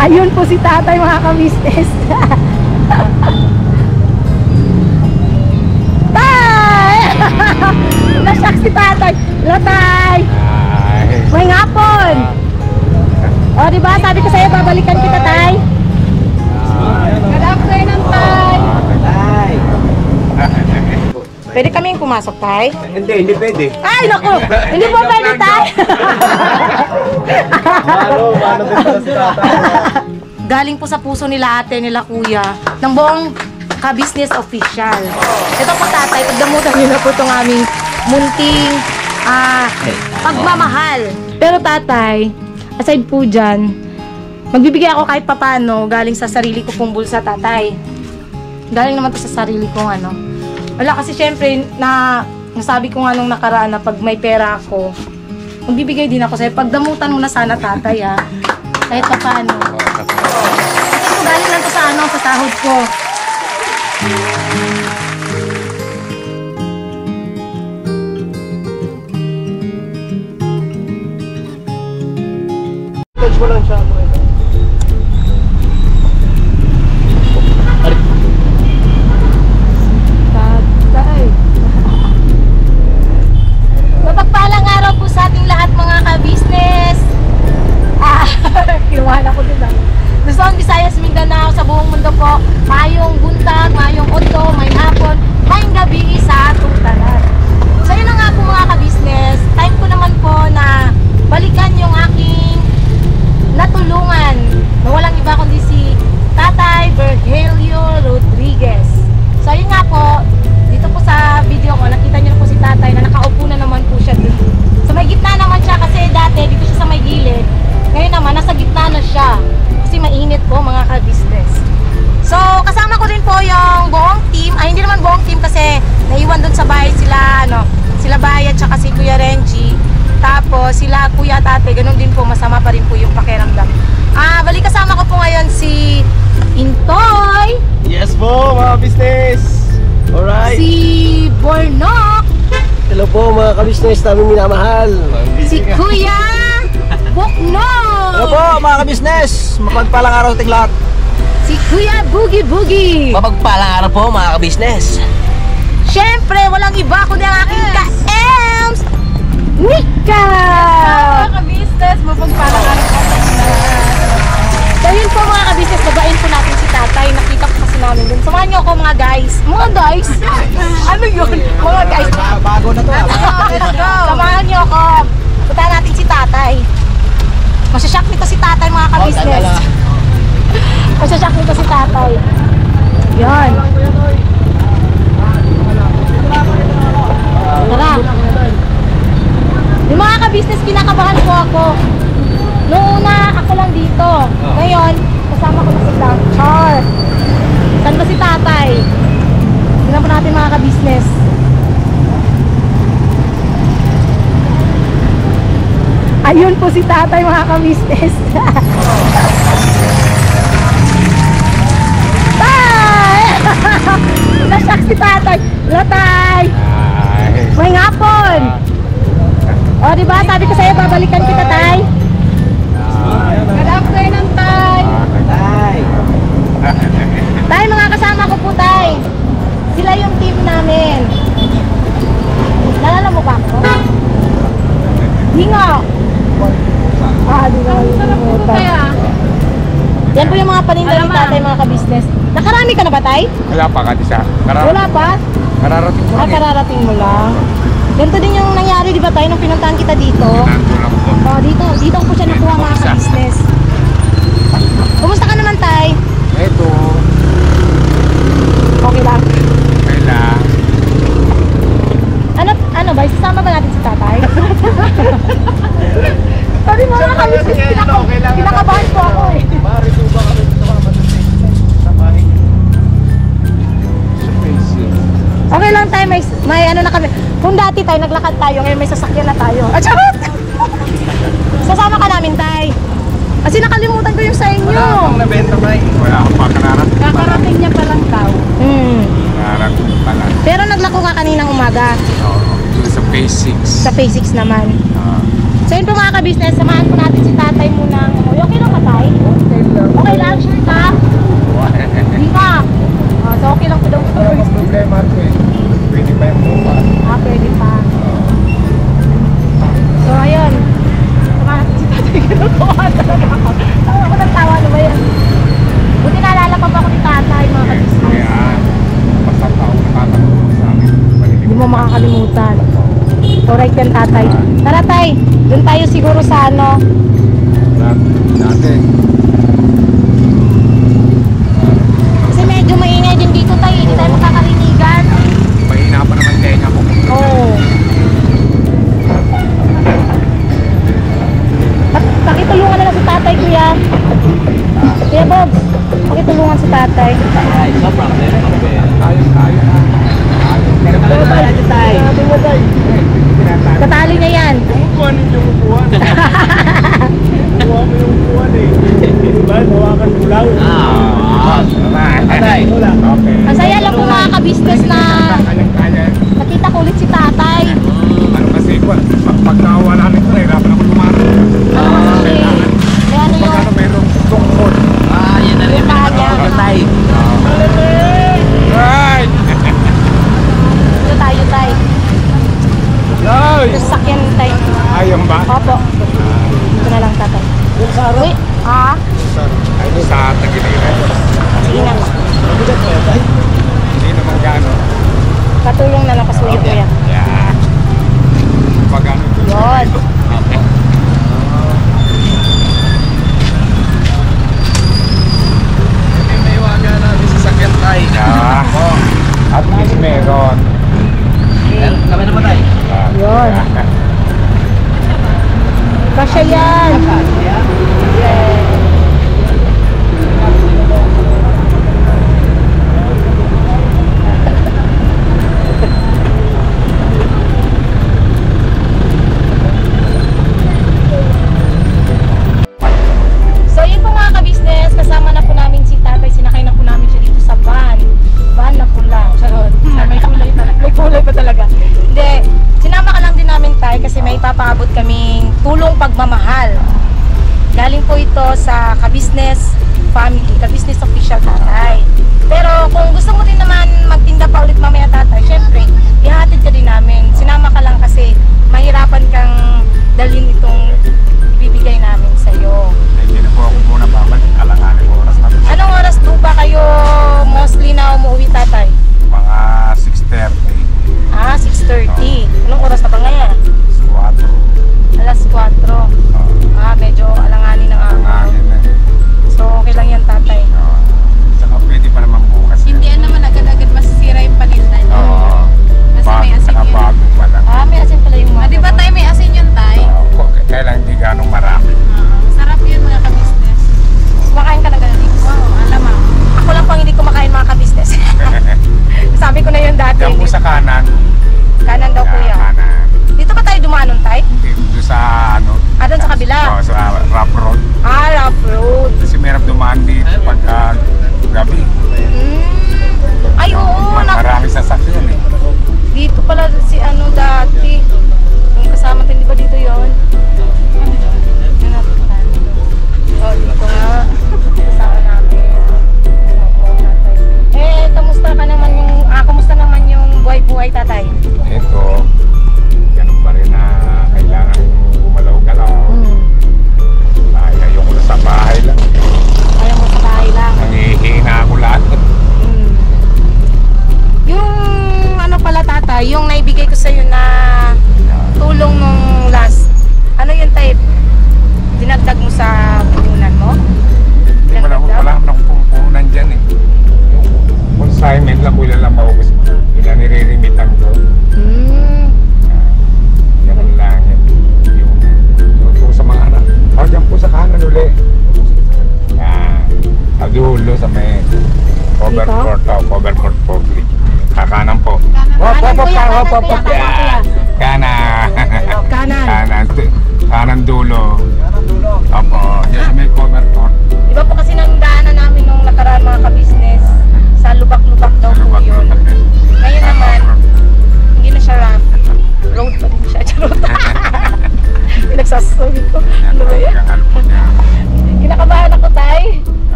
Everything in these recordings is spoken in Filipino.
Ayun po si tatay mga kabisnes. tay! Nasyak si tatay. Hello, tay! Ay. May ngapon! O, di ba? Sabi ko sa'yo, babalikan kita, tay. Pwede kaming pumasok, tay? Hindi, hindi pwede. Ay, naku! Hindi po pwede, tay. Din pala si tatay? Galing po sa puso nila ate, nila kuya, ng buong ka-business official. Ito po tatay, pagdamutan nyo na po itong aming munting ah, pagmamahal. Pero tatay, aside po dyan, magbibigay ako kahit papano galing sa sarili ko pong bulsa tatay. Galing naman to sa sarili kong ano. Wala kasi syempre na nasabi ko nga nung nakaraan na pag may pera ako, magbibigay din ako sa'yo. Pagdamutan mo na sana tatay ha. Kahit papano. Ito galing lang to sa ano, sa sahod ko. Touch mo lang siya. Po mga ka-business. So, kasama ko din po yung buong team. Ay, hindi naman buong team kasi naiwan dun sa bahay sila, ano, sila Bayat tsaka si Kuya Renji. Tapos sila Kuya Tate, ganun din po, masama pa rin po yung pakiramdam. Ah, bali kasama ko po ngayon si Intoy, Yes po, mga business! Alright! si Bornok, Hello po mga ka-business namin minamahal. si Kuya Buknok, Hello po mga ka-business! Mapagpalang araw sa ating lahat. si Kuya Boogie Boogie. Mapagpalang araw po mga ka-business. Siyempre, walang iba kundi ang aking ka-EMS, Nika! ka-business, mapagpalang araw po yun po mga ka-business, babain po natin si tatay. Nakita ko kasi namin dun. Samahan niyo ako mga guys. Mga guys? ano yun? Mga guys. Bago na to. Let's go! Samahan niyo ako. Punta natin si tatay. Masyashock nito si tatay mga ka-business. Masyashock nito si tatay. Yan. Tara. Yung mga ka-business, kinakabahan po ako. Noong una, ako lang dito. Ngayon, kasama ko na sila. Char. Saan ba si tatay? Tingnan po natin mga ka-business. Ayun po si tatay mga ka-business. tay! Nasyak si tatay. Wala tay! Ay. May ngapon! O, di ba? Sabi ko sa'yo, babalikan kita, tay. Good afternoon, Tay. Tay, mga kasama ko po, tay. Sila yung team namin. Nalala mo ba ako? Di nga. Ah, di nga. Ito kaya, Yan po yung mga paninda ni tatay, mga ka-business. Nakarami ka na ba, tay? Wala pa ka siya. Wala pa? Kararating ko Ah, kararating mo lang. Ganito din yung nangyari, di ba, tay, nung pinuntahan kita dito? Nandun lang po. Oh, dito, dito ko siya nakuha mga Isa. ka-business. Kumusta ka naman, tay? Ito, Okay lang. kailang. Ano, ano ba? Isasama ba natin si tatay? Sabi mo nga kami, pinaka- pinakabahan po ako eh. Okay lang tayo, may, may ano na kami. Kung dati tayo, naglakad tayo, ngayon may sasakyan na tayo. Ah, charot! Sasama ka namin, tay. Kasi nakalimutan ko yung sa inyo. Wala akong nabenta eh. Wala akong pa kararating. kakarating niya pa lang daw. Hmm. Kararating pa lang. Pero naglako ka kaninang umaga Oo. Sa basics. sa Phase 6 naman. Ah. So yun po mga ka-business, samahan po natin si tatay muna. Okay lang ba tay? Ano So okay lang po daw. Wala ano mas problema po eh. Pwede pa yung buka. Ah, pwede pa. So ayun. Tumakas si tatay kinukuha talaga ako. Tawa ko ng tawa na ba yan? Buti naalala pa ba ako ni tatay mga kapis. Kaya, pasang tao na tatanggol sa amin. Hindi mo makakalimutan. Correct yan tatay. Tara tay, doon tayo siguro sa ano. Dati. Dati. kuya. Kuya Bob, pakitulungan si tatay. Ay, no problem. Ayos, ayos. Tatali niya yan. Kumukuha ninyo kukuha. Kukuha mo yung kukuha eh. Diba? Nawakan ulaw. Ah. ah okay. Ang lang po mga kabisnes na nakita ko ulit si tatay. Ano kasi, pag pagkawala nito, nahirapan ako lumaran. Tay. Tay! Ito tayo, Tay. Tay! Ito sakyan ni Ayun ba? Opo. Ito na lang, Tatay. Yung ah? sa araw? Uy, ha? Ay, sa tagiliran. Sige na. Hindi naman gano'n. Katulong na lang nakasuyo ko yan. Yeah. Pag ano ito.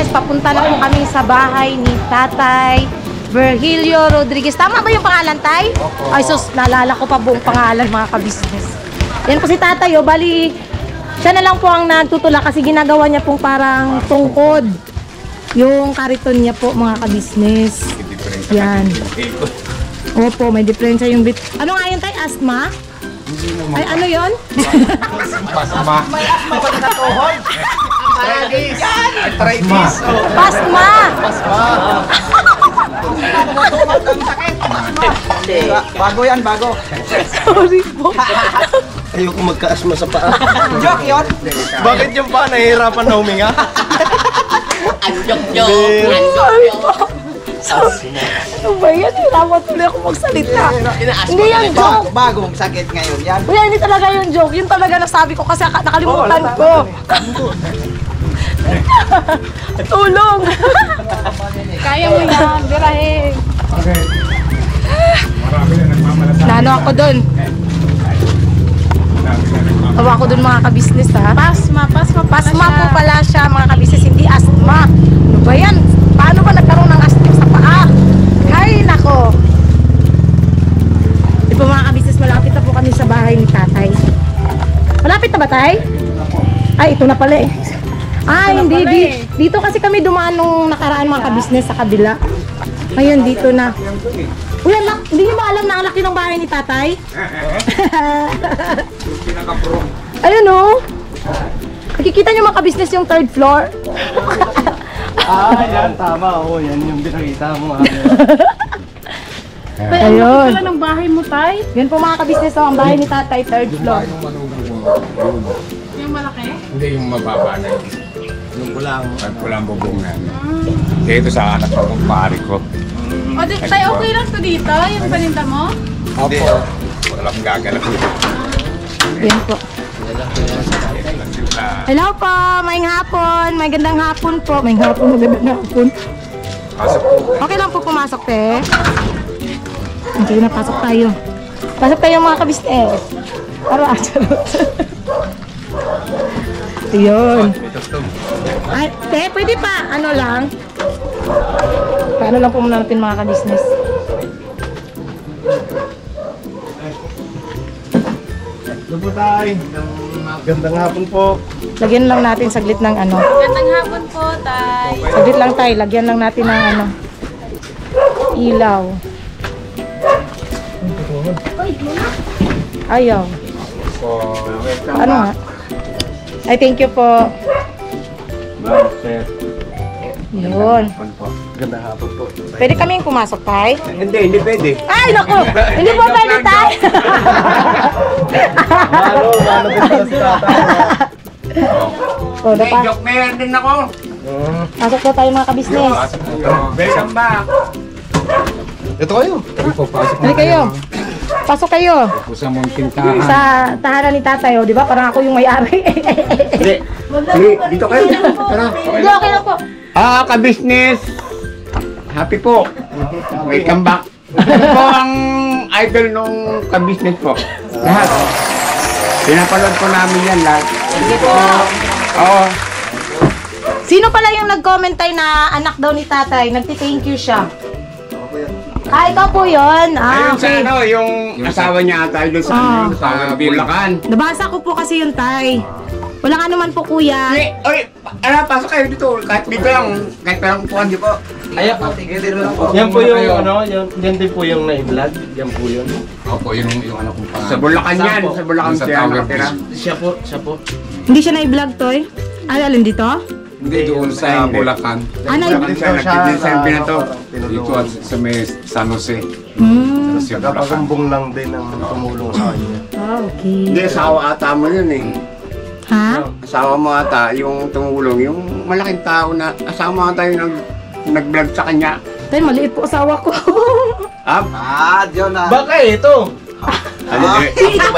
ka-business, papunta na po kami sa bahay ni Tatay Virgilio Rodriguez. Tama ba yung pangalan, Tay? Ay, sus, naalala ko pa buong pangalan mga ka-business. Yan po si Tatay, oh, bali, siya na lang po ang nagtutula kasi ginagawa niya pong parang tungkod. Yung kariton niya po mga ka-business. May difference Yan. Opo, may diferensya yung bit. Ano nga yun, Tay? Asthma? Ay, ano yon? Pasma. Arthritis. Pasma! Bago yan, bago. Sorry po. Ayoko magkaasma sa paa. Joke yun? Bakit yung paa nahihirapan na huminga? Sorry po. Sorry. Ano ba yan? Hirapan tuloy ako magsalita. Hindi yan joke. Bagong sakit ngayon yan. Kuya, hindi talaga yung joke. Yun talaga nasabi ko kasi aka- nakalimutan ko. Tulong! Kaya mo yan, birahin. Okay. Marami na nagmamalasakit. Nano ako nagmamalasakit. Tawa ako dun mga kabisnes ha. Pasma, pasma, Pasma po pala siya mga kabisnes, hindi asthma. Ano ba yan? Paano ba nagkaroon ng asthma sa paa? Ay, nako. Di po mga kabisnes, malapit na po kami sa bahay ni tatay. Malapit na ba tay? Ay, ito na pala eh. Ay, na hindi. Di, eh. dito kasi kami dumaan nung nakaraan mga kabisnes sa kabila. Ngayon, dito na. Uy, ang lak- hindi niyo ba alam na ang laki ng bahay ni tatay? Yung. Ayun oh. Nakikita niyo mga kabisnes yung third floor? Ah, yan, tama. Oo, yan yung pinakita mo. Tay, ang Ayun. laki pala ng bahay mo, Tay. Yan po mga kabisnes oh, ang bahay ni tatay, third floor. Yung. Yung malaki. Hindi yung mababa na yun. Yung kulang. At walang bubong na. Kaya ito sa anak ko, pare ko. O, di, Tay, okay lang to dito, yung paninda mo? Opo. Walang gagalaw. Yan po. Hello po, may hapon, may gandang hapon po. May hapon, magandang hapon. Okay lang po pumasok, te. Okay na, pasok tayo. Pasok tayo mga kabisnes. Para, charot. Ayun. Ay, te, pwede pa, ano lang. Paano lang po muna natin mga kabisnes. Ano po tayo? Gandang hapon po. Lagyan lang natin saglit ng ano. Gandang hapon po, Tay. Saglit lang tayo, lagyan lang natin ng ano. Ilaw. Ayaw. Ano nga? Ay, thank you po. Ma'am, sir. Yun. Gandang hapon po. Pwede kaming pumasok, tay? Hindi, hindi pwede. Ay, naku! Hindi po pwede, tay! Ano, ano po si tatay? o, napa. joke na yan din ako. Pasok po tayo mga kabisnes. Welcome back. Ito kayo. Hindi po, pasok Dali kayo. Pasok kayo. Po sa munting tahan. Sa tahanan ni tatay, o, di ba? Parang ako yung may-ari. Hindi. Hindi, dito kayo. Tara. Hindi, okay lang po. Ah, ka-business. Happy po. Welcome back. Ano po ang idol nung ka-business po? Lahat. Pinapanood po namin yan lahat. Sige po. Oo. Sino pala yung nag-comment tayo na anak daw ni tatay? Nagti-thank you siya. Ah, ikaw po yun. Ah, Ayun sa okay. ano, yung asawa niya ata doon sa, Ah. ano, sa Bulacan. Nabasa ko po kasi yung tay. Wala ka naman po kuya. Ay, oy, ano, pasok kayo dito. Kahit dito lang, kahit lang po, hindi po. Ayan po. Yan po yung ano, yan, yan din po yung na-vlog. Yan po yun. Opo, yung, yung ano kong pangalan. Sa Bulacan Saan yan, po? sa Bulacan Sa siya Tower nakatira. Siya po, siya po. Hindi siya na-vlog toy. Ay, alin dito? Hindi, doon sa. Bulacan. Ah, na Bulacan siya, nagtitinsan binato. Dito at sa may San Jose. Hmm. Sa Bulacan. Kapagambong lang din ang tumulong sa kanya. Ah, okay. Hindi, asawa ata mo yun eh. Ha? Asawa mo ata, yung tumulong, yung malaking tao na, asawa mo ata yung nag, nag-vlog sa kanya. Tay, maliit po asawa ko. Ah, Ah, Diyon na. Baka ito. ano, hindi. Ito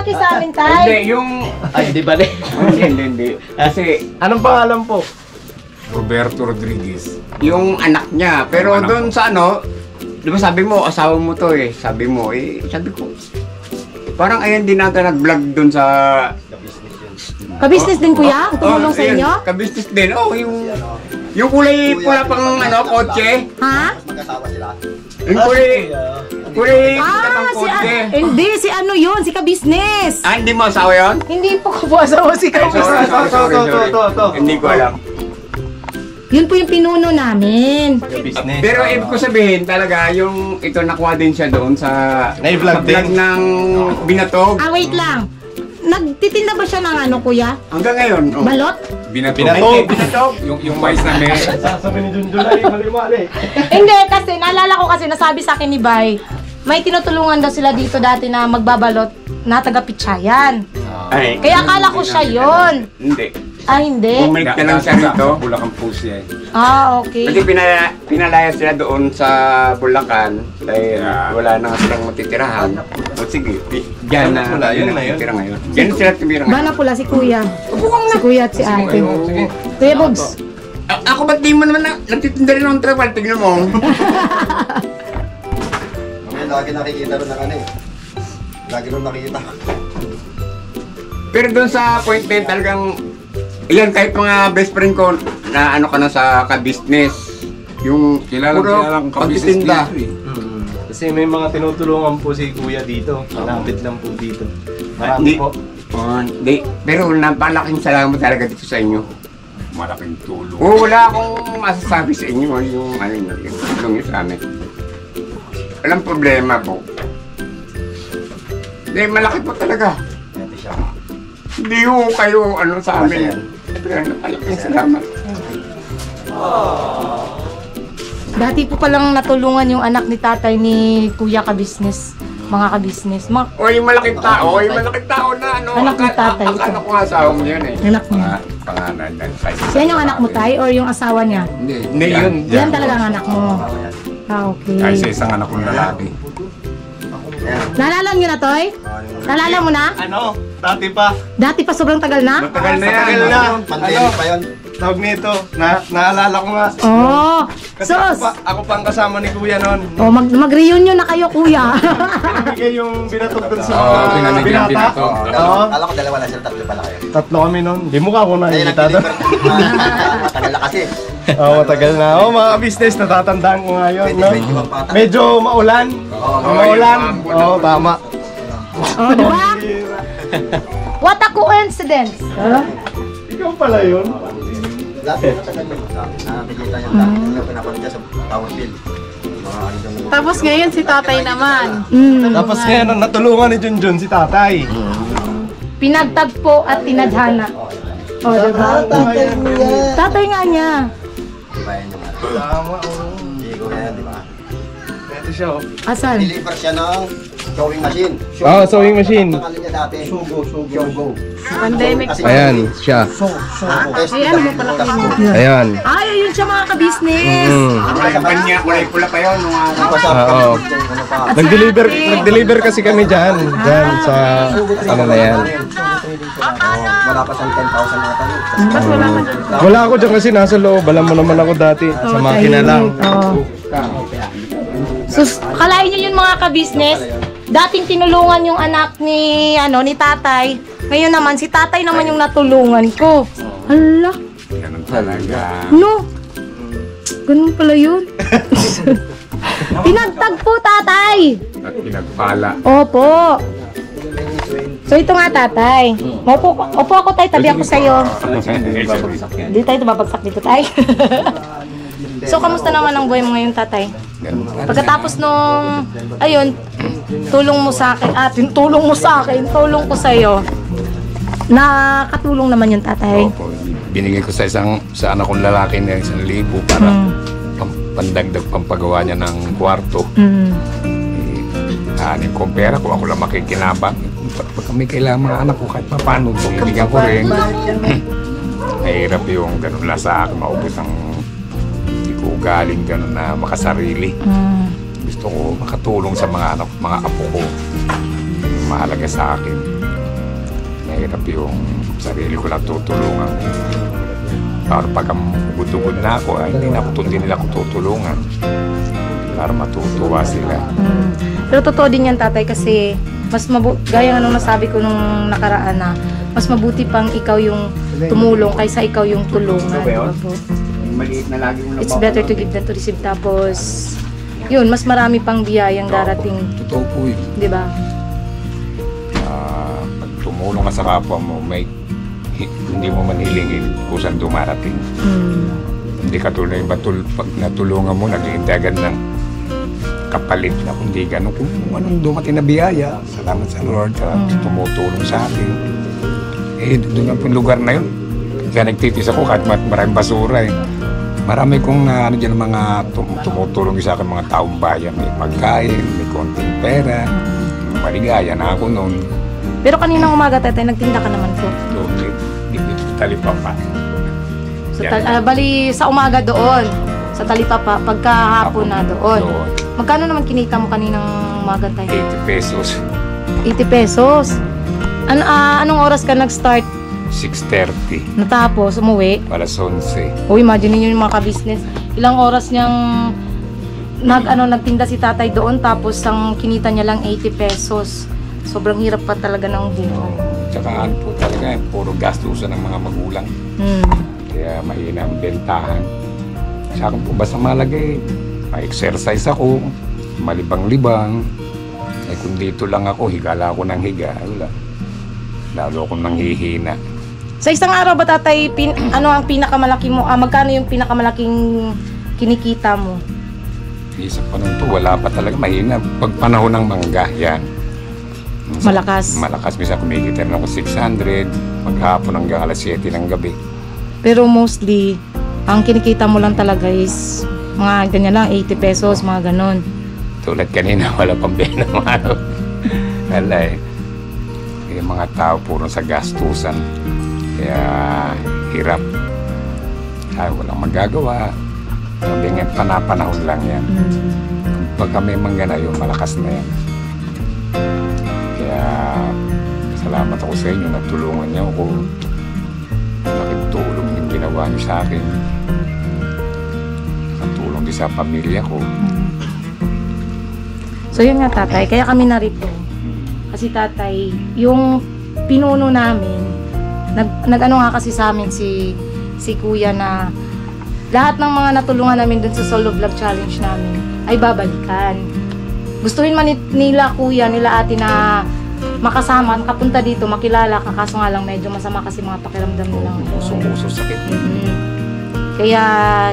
pinakamalaki sa amin, Hindi, tay. yung, Ay, di ba hindi, hindi, hindi. Kasi, Anong pangalan po? Roberto Rodriguez. yung anak niya, pero anak doon sa ano, di ba sabi mo, asawa mo to eh. Sabi mo, eh, sabi ko, parang ayan din ata nag-vlog dun sa... Ka-business din kuya? Ang tumulong Oh, sa inyo? Kabisnes din. Oh, yung... Yung kulay pula pang ano, kotse. Ha? Mag-asawa sila. Yung kulay... Pula Ah, si kotse. Hindi, si ano yun, si ka-business. Ah, hindi mo asawa yun? Hindi po ko po asawa si sorry, sorry, sorry, to, to, sorry. to, to. Hindi ko alam. Yun po yung pinuno namin. Business. Pero ibig ko sabihin talaga, yung ito nakuha din siya doon sa... Na-vlog sa vlog din? ng Binatog. Ah, wait lang. Nagtitinda ba siya ng ano, kuya? Hanggang ngayon. Oh. Balot? Binato. Binato. Ay, hindi, Binatog. Yung, yung mais na may... Sasabi ni Junjun ay mali-mali. Hindi, kasi naalala ko kasi nasabi sa akin ni Bay, may tinutulungan daw sila dito dati na magbabalot na taga Pichayan. Ay, Kaya akala ko siya yon. Hindi. Ah, hindi? Bumalik na lang siya rito. Bulacan po siya eh. Ah, okay. Kasi pinala, pinalaya sila doon sa Bulacan dahil Yeah. wala na silang matitirahan. O sige, di- dyan na, Wala, yun na yun. natitira ngayon. Dyan sila tumira ngayon. Bana pula si kuya. Si kuya at si ate. Sige. Kuya Bobs. A- ako ba't di mo naman na, nagtitinda rin ng travel? Tignan mo. Lagi nakikita rin ng ano eh. Lagi rin nakikita. Pero doon sa point din talagang, yan kahit mga best friend ko na ano ka na sa ka-business. Yung Kilala puro kilala ang kabisnes pagtitinda. dito eh. Kasi may mga tinutulungan po si Kuya dito. Malapit lang po dito. Marami Hindi. po. Oh, di, pero napalaking salamat talaga dito sa inyo. Malaking tulong. Oo, wala akong masasabi sa inyo ano yung ano yun, yung tulong niyo sa amin. Walang problema po. Hindi, malaki po talaga. Ito siya. Hindi ho kayo ano sa amin. Pero malaking salamat. Dati po palang natulungan yung anak ni tatay ni kuya ka-business. Mga ka-business. Mga O yung malaking tao, yung malaking tao na ano. Anak ni tatay ito. Akala ko nga asawa mo yan eh. anak niya. Mga pangalan yan. Yan yung anak mo tay or yung asawa niya? Hindi. Hindi, yun. Yan talaga ang anak mo. Ah, Ay, okay. sa isang anak kong lalaki. Naalala niyo na, Toy? Naalala mo na? Ano? Dati pa. Dati pa sobrang tagal na? Matagal na yan. Matagal na. Pandemic pa yun. Tawag nito. Na, naalala ko nga. Oh, Kasi ako sos. pa, ako pa ang kasama ni Kuya noon. Oh, mag mag-reunion na kayo, kuya. Pinamigay yung binatog doon sa Oo, pinamigay yung binata. binatog. Oo. Alam ko dalawa lang sila, tatlo pala kayo. Tatlo kami noon. Di mo ka ako Ayun, nakikita doon. nag-deliver. Matagal na kasi. Oo, matagal na. Oo, mga business, natatandaan ko nga yun. No? 2021 pa ata. Medyo maulan. Oo, maulan. Oo, tama. oh, di ba? What a coincidence. Huh? Ikaw pala yun. Lahat na sa ganyan. Nakikita niya. Yung pinapanood niya sa bill. Mga ano yung- Tapos ngayon si tatay naman. Mm. Tapos ngayon, natulungan ni Junjun si tatay. Pinagtagpo at tinadhana. Oh, di ba? Tatay nga niya. Tama, oo. Hindi ko na yan, di ba? Ito siya, oh. Asan? Deliver siya ng sewing machine. Ah, sewing machine. Ang pangalan niya dati. Sugo, sugo. Sugo. Pandemic. Ayan, siya. S- Ayan, mo pala kayo. Ayan. Ay, ayun siya mga ka-business. Mm. Kulay kanya, kulay pula pa yun. Pasap Ah, oo. Nag-deliver, nag-deliver kasi kami dyan. Dyan sa, ano na yan. Oo, Wala pa siyang 10,000 na tanong. Ba't wala ka dyan? Wala ako dyan kasi nasa loob. Alam mo naman ako dati. Sa makina lang. Oh. So, kalain niyo yun mga ka-business. Dating tinulungan yung anak ni ano ni tatay. Ngayon naman si tatay naman yung natulungan ko. Hala, Ganun talaga. no. Ganun pala yun. Pinagtagpo tatay. At pinagpala. Opo. So ito nga tatay. Opo, opo ako tay, tabi ako sa'yo. Hindi tayo tumabagsak dito tay. so kamusta naman ang buhay mo ngayon tatay? Pagkatapos nung, ayun, tulong mo sa akin, at yung tulong mo sa akin, tulong ko sa'yo, nakatulong naman yung tatay. Opo, binigay ko sa isang sa anak kong lalaki na isang libo para Mm. pam, pandagdag pampagawa niya ng kwarto. Mm. Eh, aanin kong pera ko, ako lang makikinabang. Pag, pag may kailangan mga anak ko, kahit pa paano, bibigyan ko rin. Mahirap yung ganun lang sa akin, maubos ang hindi ko galing ganun na makasarili. Mm. Gusto ko makatulong sa mga anak, mga apo ko. Mahalaga sa akin. Mahirap yung sarili ko lang tutulungan. Para pag ang ugod-ugod na ako, ay, hindi na ako, nila ako tutulungan. para matutuwa sila. Mm. Pero totoo din yan tatay kasi mas mabu gaya nga nung nasabi ko nung nakaraan na mas mabuti pang ikaw yung tumulong kaysa ikaw yung tulungan. Yun? Diba po? Yung maliit na lagi mo It's better to give than to receive. Tapos, yun, mas marami pang biyayang darating. Totoo po yun. Di ba? Ah, pag tumulong ka sa kapwa mo, may hi- hindi mo man hilingin kung saan dumarating. Mm. Hindi katulad ng iba, tul- pag natulungan mo, naghihintay agad ng kapalit na kundi ganun. Kung anong dumating na biyaya, salamat sa Lord, at Mm. tumutulong sa akin. Eh, doon lang po yung lugar na yun. Kaya nagtitis ako kahit mar- maraming basura eh. Marami kong na, ano dyan, mga tum- tumutulong sa akin mga taong bayan. May pagkain, may konting pera. Maligaya na ako noon. Pero kaninang umaga tatay, nagtinda ka naman po. Sa talipapa. So, tal- ah, bali, sa umaga doon. Sa Talipapa, pagkahapon na doon. Doon. Magkano naman kinita mo kaninang umaga tayo? 80 pesos. 80 pesos. An ah, anong oras ka nag-start? 6.30. Natapos, umuwi? Alas 11. O imagine niyo yung mga ka-business. Ilang oras niyang nag ano nagtinda si tatay doon tapos ang kinita niya lang 80 pesos. Sobrang hirap pa talaga ng buhay. Tsaka ano po talaga, puro gastusan ng mga magulang. Hmm. Kaya mahina ang bentahan. Sa akin po, basta malagay, ma-exercise ako, malibang-libang. Eh kung dito lang ako, higala ako ng higa, wala. Lalo akong nanghihina. Sa isang araw ba tatay, pin, ano ang pinakamalaki mo? Ah, magkano yung pinakamalaking kinikita mo? Isip pa nun to, wala pa talaga, mahina. Pag panahon ng mangga, yan. Minsan- Malakas. Malakas, minsan kumikita rin ako 600, maghapon hanggang alas 7 ng gabi. Pero mostly, ang kinikita mo lang talaga is mga ganyan lang, 80 pesos, mga ganon. Tulad kanina, wala pang bena ng ano. Wala eh. Yung mga tao puro sa gastusan. Kaya hirap. Ay, walang magagawa. Sabi nga, panapanahon lang yan. Hmm. Pagka may manggana yun, malakas na yan. Kaya salamat ako sa inyo. Nagtulungan niyo ako. Laking tulong yung ginawa niyo sa akin. Natulong din sa pamilya ko. So yun nga tatay, kaya kami narito. Kasi tatay, yung pinuno namin, nag, nag-ano nga kasi sa amin si, si kuya na lahat ng mga natulungan namin dun sa solo vlog challenge namin ay babalikan. Gustuhin man ni- nila kuya, nila ate na makasama, kapunta dito, makilala ka, kaso nga lang medyo masama kasi mga pakiramdam nila. Usong-uso sakit. Mm. Kaya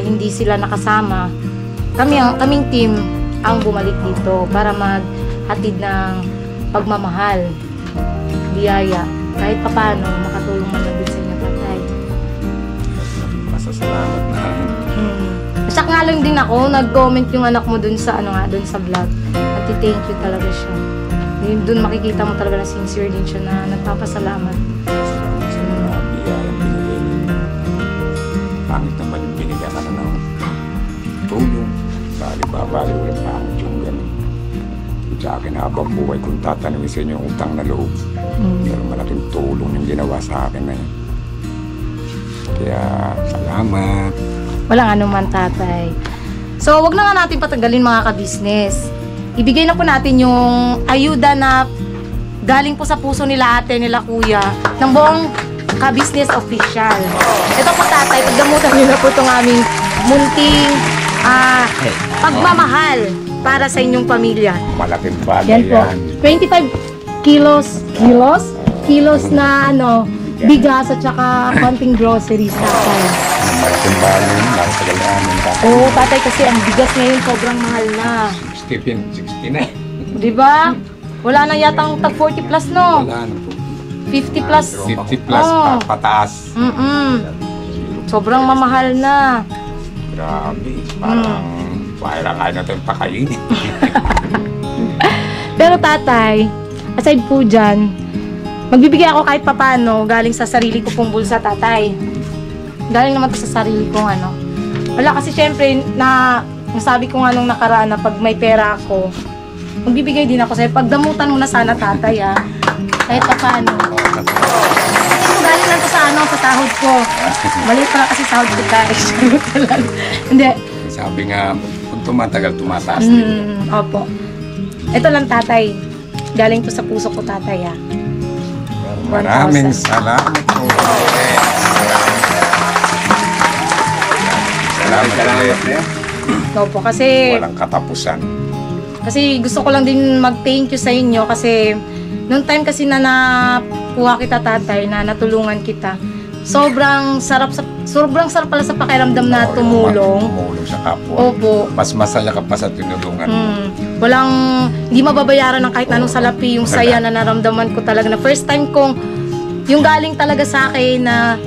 hindi sila nakasama. Kami ang kaming team ang bumalik dito para maghatid ng pagmamahal, biyaya, kahit papano makatulong man din sa inyo tatay. Masasalamat na Mm. Siya nga lang din ako, nag-comment yung anak mo dun sa ano nga, dun sa vlog. Nagti-thank you talaga siya. Yun, dun makikita mo talaga na sincere din siya na nagpapasalamat. salamat sa mga biyayang binigay ninyo. Pangit naman yung binigyan ka na ng tulong. Bali babali ko yung pangit. Sa akin habang buhay kung tatanungin sa inyo yung utang na loob. Mm. Pero malaking tulong yung ginawa sa akin na yun. Kaya salamat. Walang anuman tatay. So, wag na nga natin patagalin mga ka-business. Ibigay na po natin yung ayuda na galing po sa puso nila ate, nila kuya, ng buong ka-business official. Ito po tatay, pagdamutan niyo na po itong aming munting ah, pagmamahal para sa inyong pamilya. Malaking bagay Yan po. yan. 25 kilos, kilos? Kilos na ano, bigas at saka konting groceries tatay. Malaking bagay na. Oo, tatay kasi ang bigas ngayon sobrang mahal na. 60, 69. Di ba? Wala na yatang tag 40 plus, no? Wala na po. 50 plus. 50 plus Oh. pa, pataas. Mm-mm. Sobrang mamahal na. Grabe. Parang parang kaya natin pakainin. Pero tatay, aside po dyan, magbibigay ako kahit papano galing sa sarili ko pong bulsa, tatay. Galing naman sa sarili kong ano. Wala kasi syempre na nasabi ko nga nung nakaraan na pag may pera ako, magbibigay din ako sa'yo. Pagdamutan mo na sana tatay ah. Kahit papano. Ito galing lang to sa ano, sa sahod ko. Maliit pa lang kasi sahod ko tayo. Hindi. Sabi nga, pag tumatagal, tumataas din. Mm, opo. Ito lang tatay. Galing to sa puso ko tatay ah. Maraming 1,000. salamat po. Salamat Salamat ulit. Opo, kasi Walang katapusan. kasi gusto ko lang din mag-thank you sa inyo kasi nung time kasi na nakuha kita tatay na natulungan kita. Sobrang sarap sa sobrang sarap pala sa pakiramdam na Oo, tumulong. yung Tumulong sa kapwa. Opo. Mas masaya ka pa sa tinulungan mo. Mm, walang hindi mababayaran ng kahit anong salapi yung saya na naramdaman ko talaga na first time kong yung galing talaga sa akin na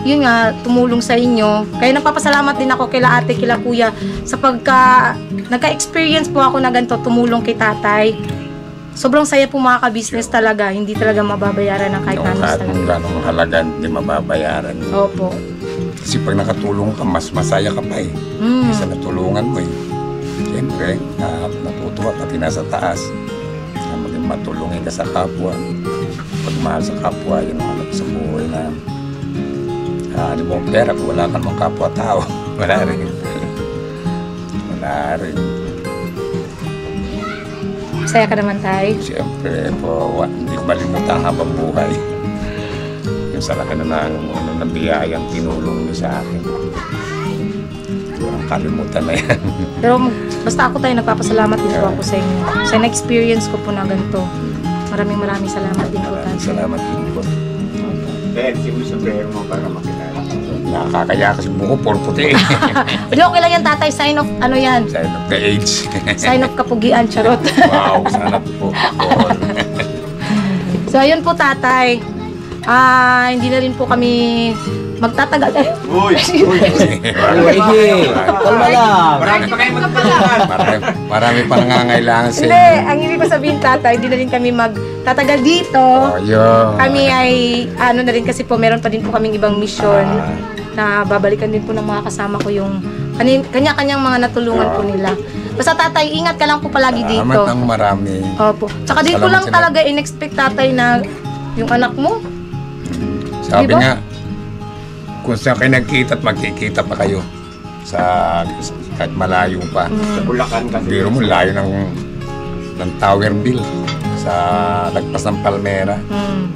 yun nga tumulong sa inyo kaya nagpapasalamat din ako kila ate kila kuya sa pagka nagka-experience po ako na ganito tumulong kay tatay sobrang saya po mga ka-business talaga hindi talaga mababayaran ng kahit Yung anong kahit salapi kung gano'ng halaga, hindi mababayaran. opo Kasi pag nakatulong ka, mas masaya ka pa eh. mm. Kasi natulungan mo eh. Siyempre, na, natutuwa pati nasa taas. Na maging matulungin ka sa kapwa. Pagmahal sa kapwa, yun ang alam sa buhay na ah, ano mo ang pera kung wala ka namang kapwa-tao. Wala rin. wala rin. saya ka naman tay Siyempre po, hindi ko malimutan habang buhay. Yung sa laki na ng, ano, ng biyayang tinulong niyo sa akin. Walang kalimutan na yan. Pero basta ako tayo nagpapasalamat din po ako sa inyo. Sa na-experience ko po na ganito. Maraming maraming salamat din po Maraming tatay. salamat din po. Sir, simu sa prayer mo para makilala. Nakakaya kasi buko, puro puti. Hindi, okay lang yan tatay. Sign of, ano yan? Sign of the age. Sign of kapugian, charot. wow, sana po. So, ayun po tatay. Ah, hindi na rin po kami magtatagal. Eh, Uy! Marami, Kalma lang! Marami pa kayo magtulungan. marami, marami pa nangangailangan sa hindi, ang ibig ko sabihin tatay, hindi na rin kami magtatagal dito. Oh, yun. Kami ay, ano na rin kasi po, meron pa din po kaming ibang mission na babalikan din po ng mga kasama ko yung kanya-kanyang mga natulungan po nila. Basta tatay, ingat ka lang po palagi dito. Salamat ng marami. Opo. Tsaka di ko Salamat lang sila. talaga in-expect tatay na yung anak mo. Sabi Di ba? nga, kung saan kayo nagkita at magkikita pa kayo sa kahit malayo pa. Sa Bulacan kasi. Biro mo, layo ng, ng Tower Bill sa lagpas ng Palmera. Hmm.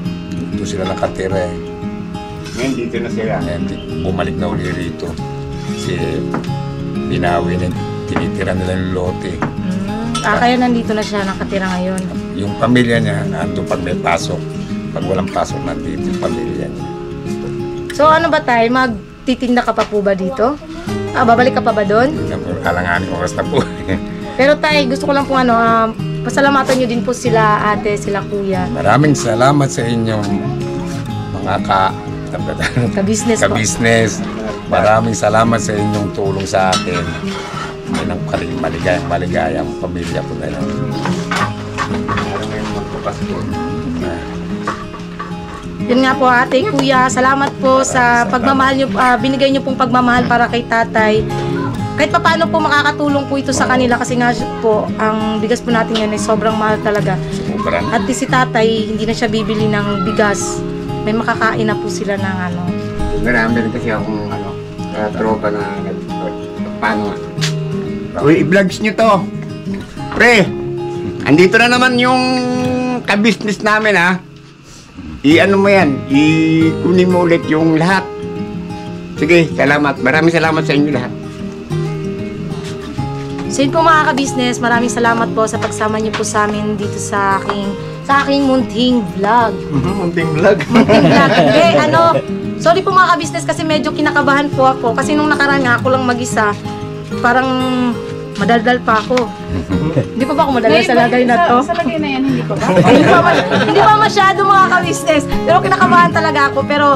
Doon sila nakatira eh. Ngayon dito na sila. And bumalik na uli rito. Kasi binawi na, tinitira nila yung lote. Hmm. Ah, kaya nandito na siya nakatira ngayon. Yung pamilya niya, nandun pag may pasok. Pag walang pasok, nandito yung pamilya niya. So ano ba tayo? Magtitinda ka pa po ba dito? Ah, babalik ka pa ba doon? Alanganin oras na po. Pero tay, gusto ko lang po ano, ah, pasalamatan nyo din po sila ate, sila kuya. Maraming salamat sa inyong mga ka Ka-business po. ka-business. Maraming salamat sa inyong tulong sa akin. Yan ang kaling maligayang maligayang pamilya ko na yan. Lalo ngayon magpapasko. Yun nga po ate, kuya, salamat po sa pagmamahal nyo, ah, binigay nyo pong pagmamahal para kay tatay. Kahit pa paano po makakatulong po ito sa kanila kasi nga po, ang bigas po natin yan ay sobrang mahal talaga. At si tatay, hindi na siya bibili ng bigas. May makakain na po sila ng ano. Marami rin kasi akong ano, uh, tropa na paano. Uy, i-vlogs nyo to. Pre, andito na naman yung ka-business namin ha. I-ano mo yan, i-kunin mo ulit yung lahat. Sige, salamat. Maraming salamat sa inyo lahat. So yun po mga ka-business, maraming salamat po sa pagsama niyo po sa amin dito sa aking sa aking munting vlog. Munting vlog. Munting vlog. Hindi, ano, sorry po mga ka-business kasi medyo kinakabahan po ako kasi nung nakaraan nga ako lang mag-isa, parang madaldal pa ako. Hindi pa ba ako madaldal sa lagay na to? Sa, sa lagay na yan, hindi pa ba? hindi pa mas- hindi pa masyado mga ka-business. Pero kinakabahan talaga ako. Pero,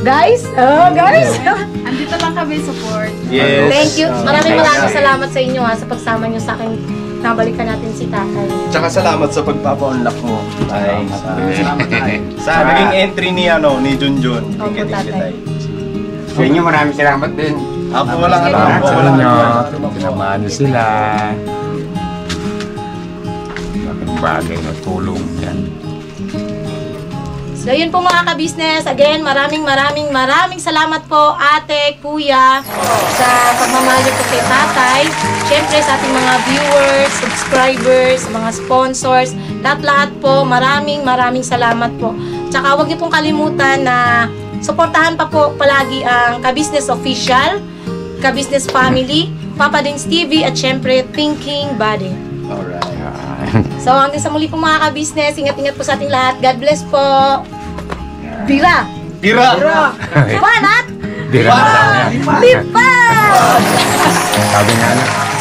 guys, oh, guys, Andito lang kami support. Yes. thank you. Maraming maraming salamat sa inyo ha, sa pagsama nyo sa akin. Nabalikan natin si tatay. Tsaka salamat sa pagpapa-unlock mo. Ay, sa, Salamat tayo. sa naging entry ni ano ni Junjun. Opo, tatay. Sa inyo maraming salamat din. Ako walang ano, Salamat sa walang inyo. Tinamahan niyo sila. Laking bagay na tulong yan. So So yun po mga ka-business. Again, maraming maraming maraming salamat po ate, kuya sa pagmamahal po kay tatay. Siyempre sa ating mga viewers, subscribers, mga sponsors, lahat-lahat po, maraming maraming salamat po. Tsaka huwag niyo pong kalimutan na suportahan pa po palagi ang ka-business official, ka-business family, Papa Dins TV at syempre Thinking Body. So hanggang sa muli po mga ka-business, ingat-ingat po sa ating lahat. God bless po. Bira! Tira! Banat! Di rin. Lipa! Sabi nga na.